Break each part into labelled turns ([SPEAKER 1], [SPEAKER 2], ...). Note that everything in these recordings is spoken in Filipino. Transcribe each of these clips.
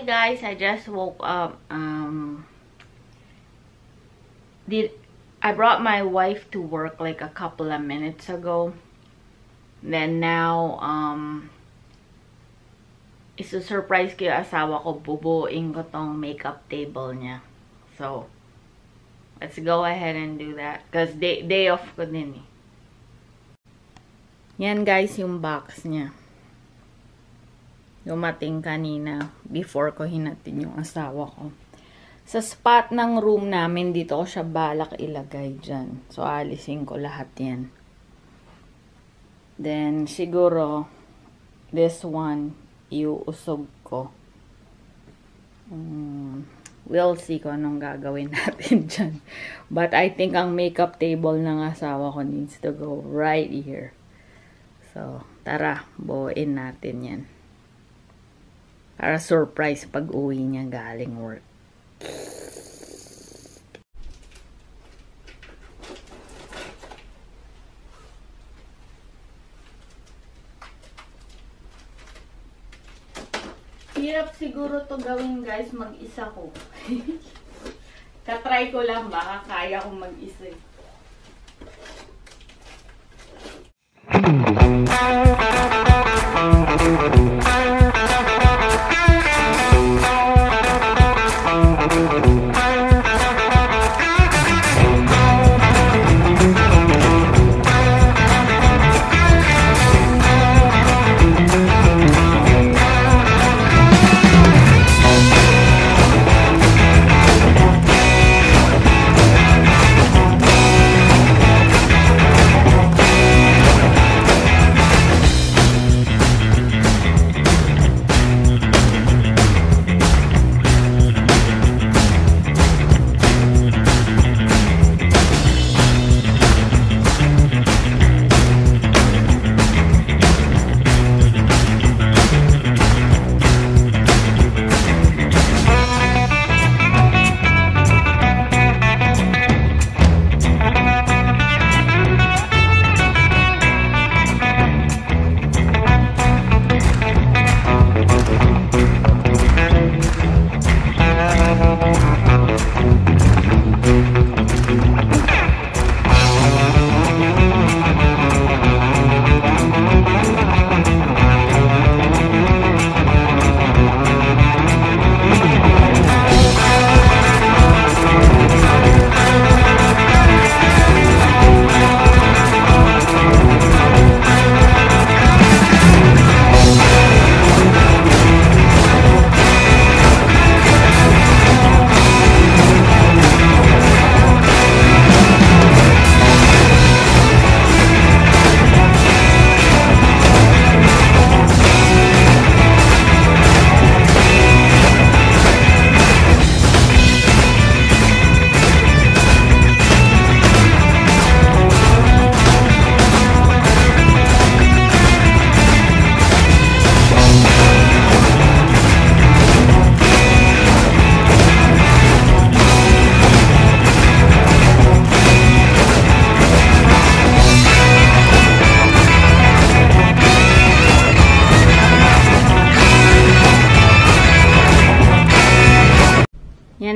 [SPEAKER 1] guys, I just woke up. Um, did I brought my wife to work like a couple of minutes ago. Then now, um, isu-surprise ko yung asawa ko, bubuin ko tong makeup table niya. So, let's go ahead and do that. Because day, day off ko din eh. Yan guys yung box niya. Dumating kanina before ko hinatin yung asawa ko. Sa spot ng room namin, dito ko siya balak ilagay dyan. So, alisin ko lahat yan. Then, siguro, this one, iuusog ko. Um, we'll see kung anong gagawin natin dyan. But I think ang makeup table ng asawa ko needs to go right here. So, tara, buuin natin yan. Para surprise pag uwi niya galing work. Hirap siguro to gawin guys, mag-isa ko. Katry ko lang, baka kaya kong mag-isa. eh.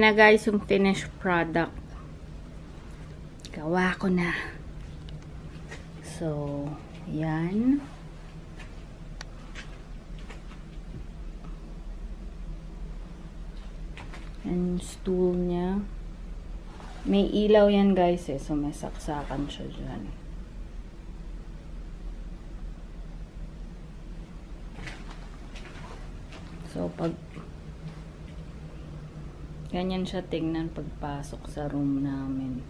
[SPEAKER 1] Na guys yung finished product. Gawa ko na. So, yan. Yung stool niya. May ilaw yan guys eh. So, may saksakan siya dyan. So, pag ganyan siya tingnan pagpasok sa room namin.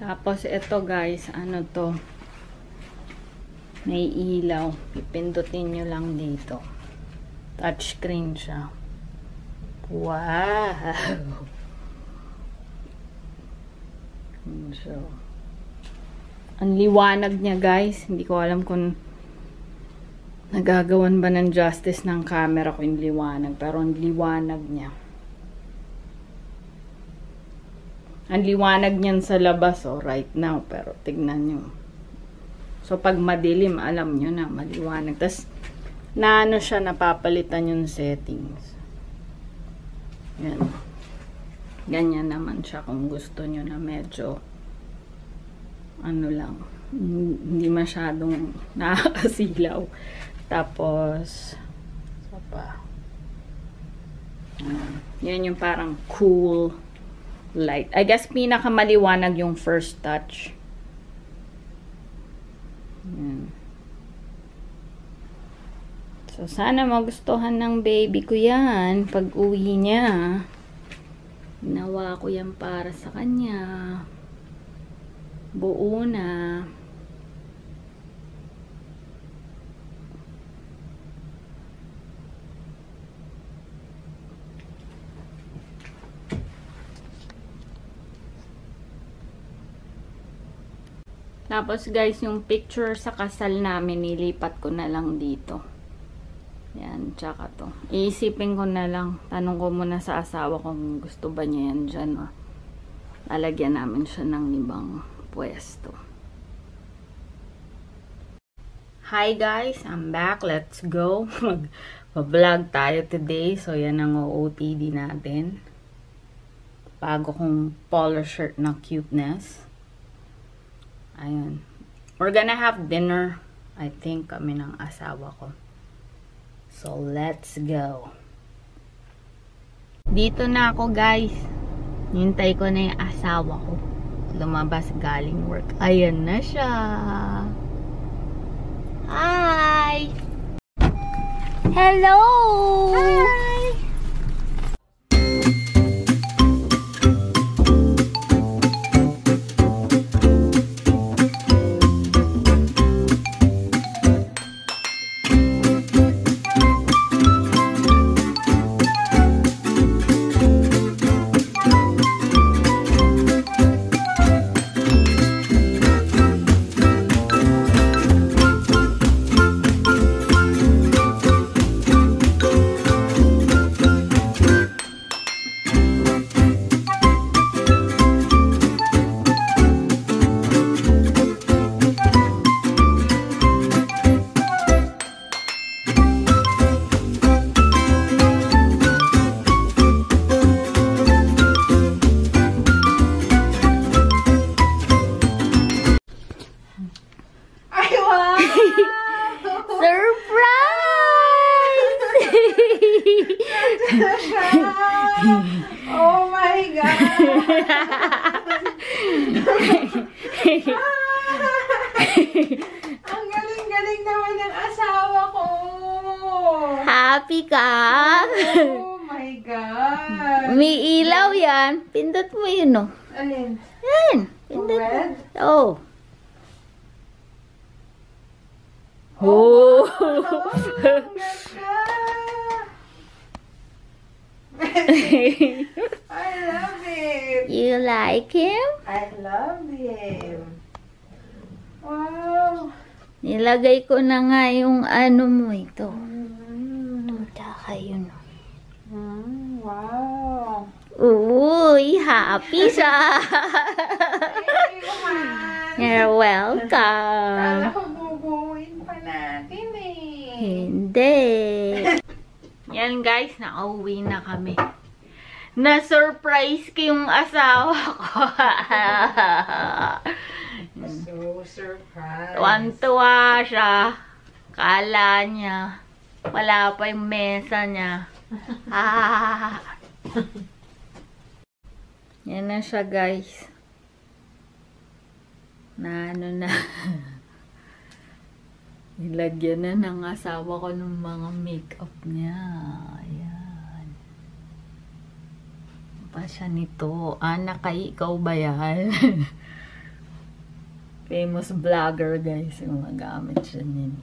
[SPEAKER 1] Tapos ito guys, ano to? May ilaw. Pipindutin nyo lang dito. Touchscreen siya. Wow! So, ang liwanag niya guys. Hindi ko alam kung nagagawan ba ng justice ng camera ko yung liwanag. Pero ang liwanag niya. Ang liwanag niyan sa labas, oh, right now. Pero tignan nyo. So, pag madilim, alam nyo na, maliwanag. Tapos, na ano siya, napapalitan yung settings. Yan. Ganyan naman siya kung gusto nyo na medyo ano lang, hindi masyadong nakakasilaw. Tapos, so pa. Uh, yan yung parang cool light. I guess pinakamaliwanag yung first touch. Yan. So, sana magustuhan ng baby ko yan pag uwi niya. Ginawa ko yan para sa kanya. Buo na. Tapos guys, yung picture sa kasal namin, nilipat ko na lang dito. Yan, tsaka to. Iisipin ko na lang. Tanong ko muna sa asawa kung gusto ba niya yan dyan. O. Lalagyan namin siya ng ibang pwesto. Hi guys, I'm back. Let's go. Mag-vlog tayo today. So, yan ang OOTD natin. Bago kong polo shirt na cuteness. Ayun. We're gonna have dinner. I think kami ng asawa ko. So, let's go. Dito na ako, guys. Hintay ko na yung asawa ko. Lumabas galing work. Ayan na siya. Hi! Hello! Hi!
[SPEAKER 2] Ang galing-galing naman ng asawa ko!
[SPEAKER 1] Happy ka?
[SPEAKER 2] Oh my God!
[SPEAKER 1] May ilaw yan. Pindot mo yun, no?
[SPEAKER 2] Alin?
[SPEAKER 1] Yan. Pindot mo.
[SPEAKER 2] Red?
[SPEAKER 1] Oh. Oh.
[SPEAKER 2] Oh, ang ganda! I love it!
[SPEAKER 1] you like him?
[SPEAKER 2] I love him! Wow!
[SPEAKER 1] Nilagay ko na nga yung ano mo ito.
[SPEAKER 2] Mm,
[SPEAKER 1] Tsaka yun.
[SPEAKER 2] mm, wow!
[SPEAKER 1] Uy, happy siya.
[SPEAKER 2] Thank you!
[SPEAKER 1] You're
[SPEAKER 2] Kala
[SPEAKER 1] welcome.
[SPEAKER 2] ko bubuuin pa natin eh.
[SPEAKER 1] Hindi. Yan guys, nakauwi na kami. Na-surprise ko yung asawa ko.
[SPEAKER 2] So surprised.
[SPEAKER 1] Tuwan-tuwa siya. Kala niya. Wala pa yung mesa niya. Ah. Yan na siya guys. Na ano na. Nilagyan na ng asawa ko ng mga makeup niya. Ayan. Ano Pa siya nito. Anak kay ikaw ba yan? Famous vlogger guys. Yung magamit siya nin.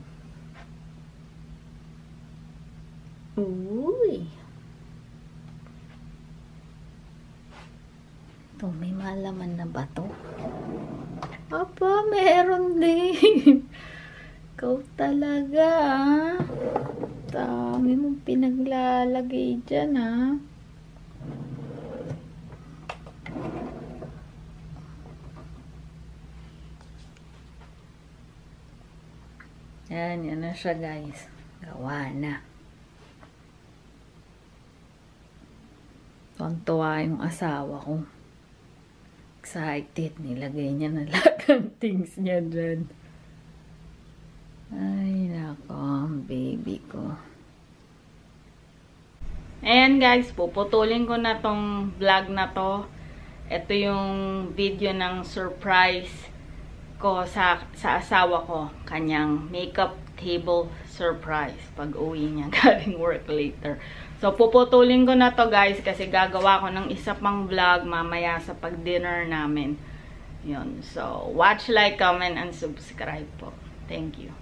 [SPEAKER 1] Uy. Ito, may malaman na ba to? Apa, meron din. Ikaw talaga, ah. Dami mong pinaglalagay dyan, ah. Yan, yan na siya, guys. Gawa na. Tuwang-tuwa yung asawa ko. Excited. Nilagay niya na lahat ng things niya dyan. Ay, nako, baby ko. Ayan guys, puputulin ko na tong vlog na to. Ito yung video ng surprise ko sa, sa asawa ko. Kanyang makeup table surprise pag uwi niya galing work later. So, puputulin ko na to guys kasi gagawa ko ng isa pang vlog mamaya sa pag-dinner namin. Yun. So, watch, like, comment, and subscribe po. Thank you.